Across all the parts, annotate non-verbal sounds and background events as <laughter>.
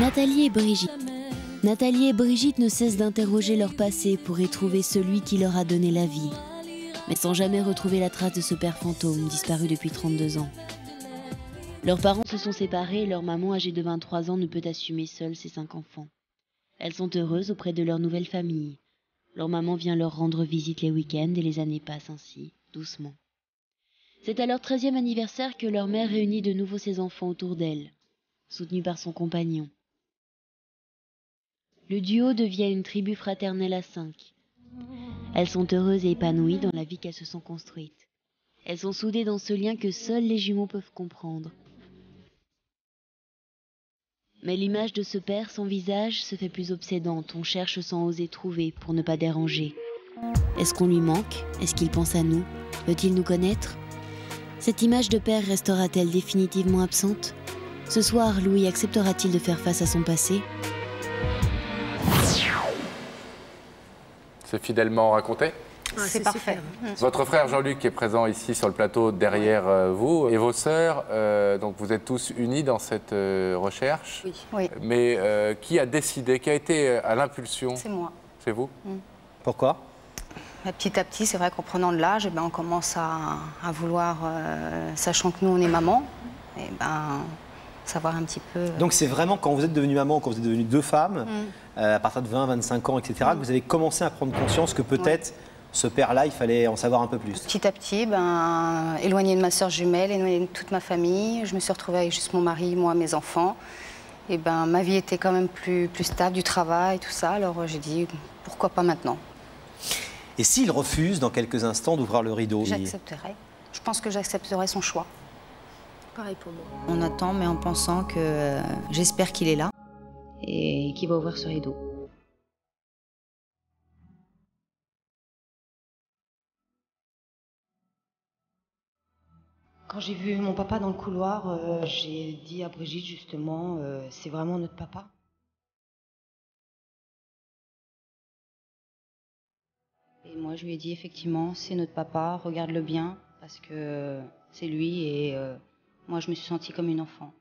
Nathalie et Brigitte. Nathalie et Brigitte ne cessent d'interroger leur passé pour y trouver celui qui leur a donné la vie, mais sans jamais retrouver la trace de ce père fantôme disparu depuis 32 ans. Leurs parents se sont séparés et leur maman, âgée de 23 ans, ne peut assumer seule ses cinq enfants. Elles sont heureuses auprès de leur nouvelle famille. Leur maman vient leur rendre visite les week-ends et les années passent ainsi, doucement. C'est à leur treizième anniversaire que leur mère réunit de nouveau ses enfants autour d'elle, soutenue par son compagnon. Le duo devient une tribu fraternelle à cinq. Elles sont heureuses et épanouies dans la vie qu'elles se sont construites. Elles sont soudées dans ce lien que seuls les jumeaux peuvent comprendre. Mais l'image de ce père, son visage, se fait plus obsédante. On cherche sans oser trouver pour ne pas déranger. Est-ce qu'on lui manque? Est-ce qu'il pense à nous? Veut-il nous connaître? Cette image de père restera-t-elle définitivement absente? Ce soir, Louis acceptera-t-il de faire face à son passé? C'est fidèlement raconté c'est parfait. Votre frère Jean-Luc est présent ici sur le plateau derrière euh, vous et vos sœurs, euh, donc vous êtes tous unis dans cette euh, recherche. Oui. oui. Mais euh, qui a décidé, qui a été à l'impulsion? C'est moi. C'est vous? Mm. Pourquoi? Bah, Petit à petit, c'est vrai qu'en prenant de l'âge, eh ben, on commence à, à vouloir, euh, sachant que nous, on est maman, et ben, savoir un petit peu. euh, Donc c'est vraiment quand vous êtes devenu maman, quand vous êtes devenues deux femmes, Mm. euh, à partir de 20, 25 ans, etc., que vous avez commencé à prendre conscience que peut-être ce père-là, il fallait en savoir un peu plus. Petit à petit, ben, éloignée de ma sœur jumelle, éloignée de toute ma famille, je me suis retrouvée avec juste mon mari, moi, mes enfants. Et ben, ma vie était quand même plus, plus stable, du travail, tout ça. Alors euh, j'ai dit, pourquoi pas maintenant? Et s'il refuse dans quelques instants d'ouvrir le rideau il- J'accepterai. Je pense que j'accepterai son choix. Pareil pour moi. On attend, mais en pensant que euh, j'espère qu'il est là et qu'il va ouvrir ce rideau. Quand j'ai vu mon papa dans le couloir, euh, j'ai dit à Brigitte justement, euh, c'est vraiment notre papa. Et moi, je lui ai dit effectivement, c'est notre papa, regarde-le bien, parce que c'est lui et euh, moi, je me suis sentie comme une enfant.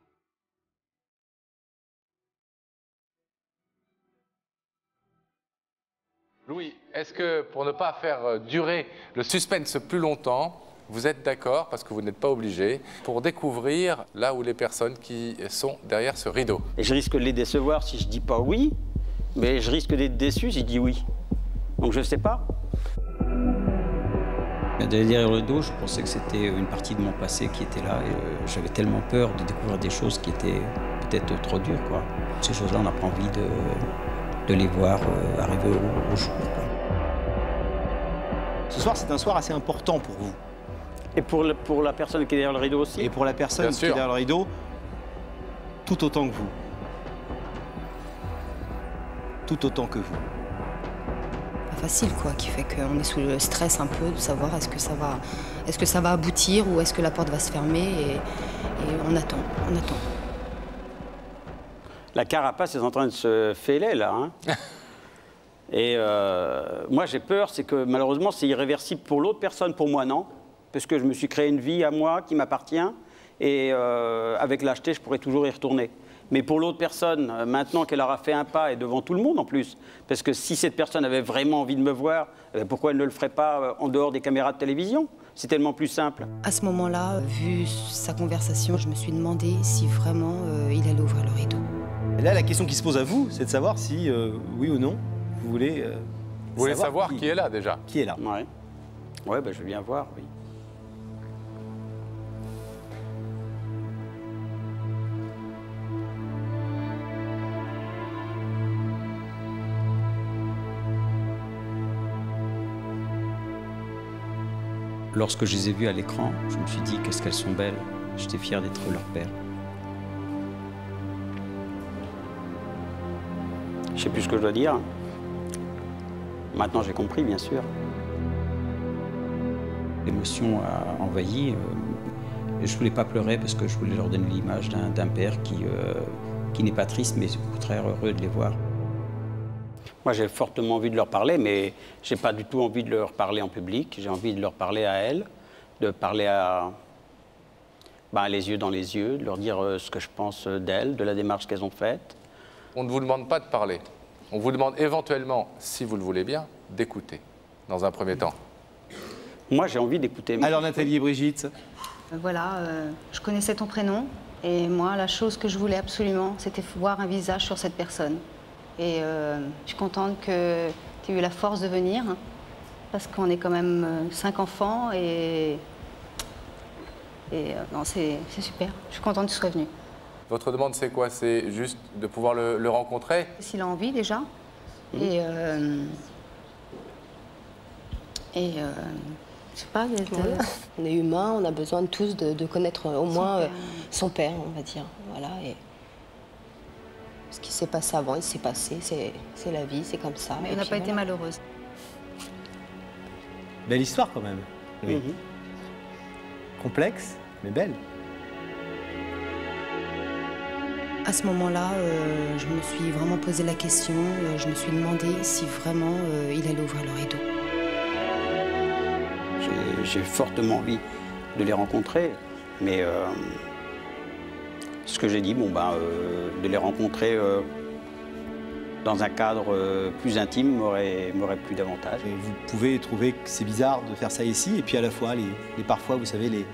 Louis, est-ce que pour ne pas faire euh, durer le suspense plus longtemps, vous êtes d'accord, parce que vous n'êtes pas obligé, pour découvrir là où les personnes qui sont derrière ce rideau? Et je risque de les décevoir si je dis pas oui, mais je risque d'être déçu si je dis oui. Donc je sais pas. Derrière le dos, je pensais que c'était une partie de mon passé qui était là. Et euh, j'avais tellement peur de découvrir des choses qui étaient peut-être trop dures. Quoi. Ces choses-là, on n'a pas envie de, de les voir euh, arriver au, au jour. quoi. Ce soir, c'est un soir assez important pour vous. Et pour, le- pour la personne qui est derrière le rideau aussi? Et pour la personne qui est derrière le rideau, tout autant que vous. Tout autant que vous. Facile, quoi, qui fait qu'on est sous le stress un peu de savoir est-ce que ça va, est-ce que ça va aboutir ou est-ce que la porte va se fermer et, et on attend, on attend. La carapace est en train de se fêler là. hein. <laughs> Et euh, moi j'ai peur, c'est que malheureusement c'est irréversible pour l'autre personne, pour moi non. Parce que je me suis créé une vie à moi qui m'appartient et euh, avec l'acheter je pourrais toujours y retourner. Mais pour l'autre personne, euh, maintenant qu'elle aura fait un pas et devant tout le monde en plus, parce que si cette personne avait vraiment envie de me voir, eh ben, pourquoi elle ne le ferait pas euh, en dehors des caméras de télévision? C'est tellement plus simple. À ce moment-là, vu sa conversation, je me suis demandé si vraiment euh, il allait ouvrir le rideau. Et là, la question qui se pose à vous, c'est de savoir si, euh, oui ou non, vous voulez, euh, Vous voulez savoir qui est là déjà qui est là? Ouais, ouais ben, je veux bien voir, oui. Lorsque je les ai vues à l'écran, je me suis dit qu'est-ce qu'elles sont belles. J'étais fier d'être leur père. Je sais plus ce que je dois dire. Maintenant, j'ai compris, bien sûr. L'émotion a envahi. euh, je voulais pas pleurer parce que je voulais leur donner l'image d'un d'un père qui, euh, qui n'est pas triste, mais au contraire heureux de les voir. Moi, j'ai fortement envie de leur parler, mais j'ai pas du tout envie de leur parler en public. J'ai envie de leur parler à elles, de parler à ben, les yeux dans les yeux, de leur dire euh, ce que je pense d'elles, de la démarche qu'elles ont faite, On ne vous demande pas de parler. On vous demande éventuellement, si vous le voulez bien, d'écouter, dans un premier temps. Moi, j'ai envie d'écouter. Alors Nathalie et Brigitte Euh, Voilà, euh, je connaissais ton prénom et moi, la chose que je voulais absolument, c'était voir un visage sur cette personne. Et euh, je suis contente que tu aies eu la force de venir hein, parce qu'on est quand même euh, cinq enfants et, et euh, non, c'est super. Je suis contente que tu sois venu. Votre demande, c'est quoi? C'est juste de pouvoir le, le rencontrer? S'il a envie déjà. Et, euh, et euh, je sais pas. On est humain, on a besoin de tous de, de connaître au moins père. euh, son père, on va dire. Voilà. Et ce qui s'est passé avant, il s'est passé. C'est c'est la vie, c'est comme ça. Mais on n'a pas été malheureuse. Belle histoire quand même. Oui. Mhm. Complexe, mais belle. À ce moment-là, euh, je me suis vraiment posé la question. euh, je me suis demandé si vraiment euh, il allait ouvrir le rideau. J'ai- J'ai fortement envie de les rencontrer, mais euh, ce que j'ai dit, bon, ben, euh, de les rencontrer euh, dans un cadre euh, plus intime m'aurait m'aurait plu davantage. Et vous pouvez trouver que c'est bizarre de faire ça ici, et puis à la fois, les, les- parfois, vous savez, les,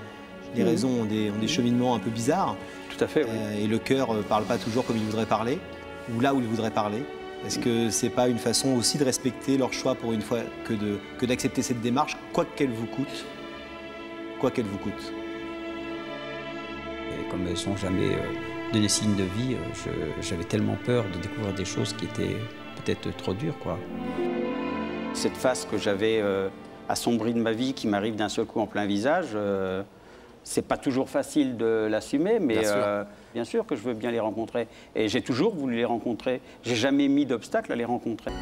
les raisons ont des, ont des cheminements un peu bizarres, Tout à fait, oui. euh, et le cœur ne parle pas toujours comme il voudrait parler, ou là où il voudrait parler. Est-ce que c'est pas une façon aussi de respecter leur choix pour une fois que de- que d'accepter cette démarche, quoi qu'elle vous coûte? Quoi qu'elle vous coûte. Et comme elles n'ont jamais euh, donné signe de vie, euh, j'avais tellement peur de découvrir des choses qui étaient peut-être trop dures, quoi. Cette face que j'avais euh, assombrie de ma vie qui m'arrive d'un seul coup en plein visage, euh, c'est pas toujours facile de l'assumer, mais Bien sûr. euh, bien sûr que je veux bien les rencontrer. Et j'ai toujours voulu les rencontrer. J'ai jamais mis d'obstacle à les rencontrer.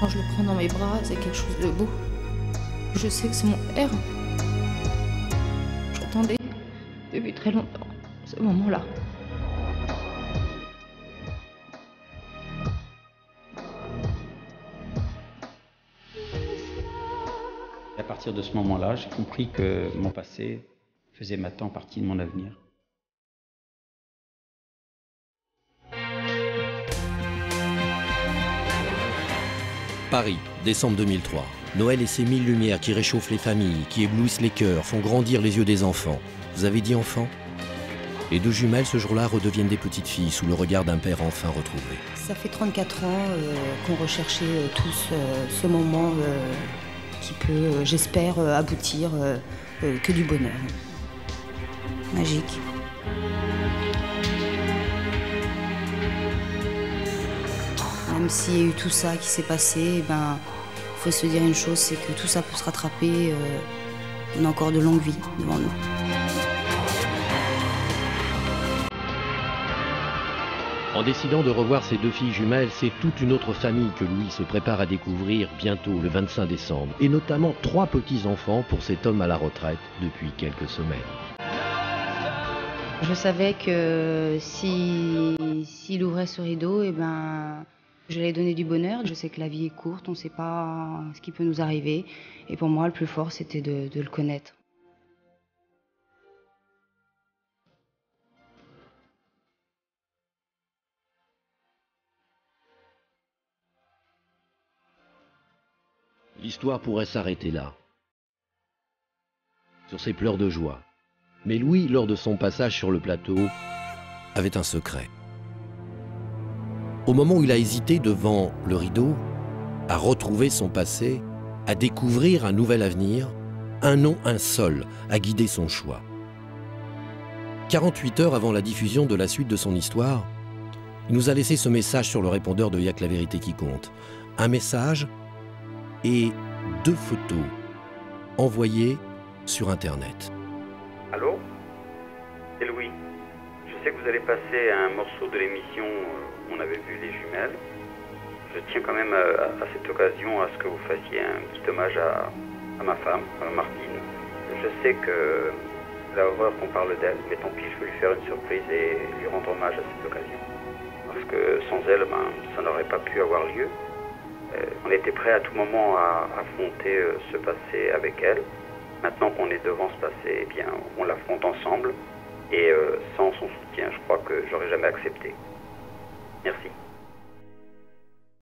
Quand je le prends dans mes bras, c'est quelque chose de beau. Je sais que c'est mon père. Depuis très longtemps ce moment-là. Et à partir de ce moment-là, j'ai compris que mon passé faisait maintenant partie de mon avenir. Paris, décembre 2003. Noël et ses mille lumières qui réchauffent les familles, qui éblouissent les cœurs, font grandir les yeux des enfants. Vous avez dit enfants Les deux jumelles ce jour-là redeviennent des petites filles sous le regard d'un père enfin retrouvé. Ça fait 34 ans euh, qu'on recherchait euh, tous euh, ce moment qui peut, j'espère, aboutir que du bonheur. Magique. Même s'il y a eu tout ça qui s'est passé, eh ben, faut se dire une chose, c'est que tout ça peut se rattraper. euh, on a encore de longues vies devant nous. En décidant de revoir ses deux filles jumelles, c'est toute une autre famille que Louis se prépare à découvrir bientôt le 25 décembre, et notamment trois petits-enfants pour cet homme à la retraite depuis quelques semaines. Je savais que si s'il ouvrait ce rideau, et ben, j'allais donner du bonheur. Je sais que la vie est courte, on ne sait pas ce qui peut nous arriver. Et pour moi, le plus fort, c'était de, de le connaître. L'histoire pourrait s'arrêter là, sur ces pleurs de joie. Mais Louis, lors de son passage sur le plateau, avait un secret. Au moment où il a hésité devant le rideau, à retrouver son passé, à découvrir un nouvel avenir, un nom, un seul, a guidé son choix. 48 heures avant la diffusion de la suite de son histoire, il nous a laissé ce message sur le répondeur de Yac la vérité qui compte. Un message et deux photos envoyées sur Internet. Allô? C'est Louis. Sais que vous allez passer un morceau de l'émission euh, où on avait vu les jumelles. Je tiens quand même à, à cette occasion à ce que vous fassiez un petit hommage à, ma femme, Martine. Je sais que la horreur qu'on parle d'elle, mais tant pis, je veux lui faire une surprise et lui rendre hommage à cette occasion. Parce que sans elle, ben, ça n'aurait pas pu avoir lieu. Euh, on était prêt à tout moment à affronter euh, ce passé avec elle. Maintenant qu'on est devant ce passé, eh bien, on l'affronte ensemble. Et euh, sans son soutien, je crois que j'aurais jamais accepté. Merci.